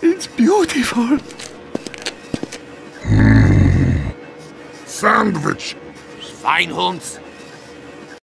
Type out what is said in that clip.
It's beautiful. Sandwich. Schweinhunds.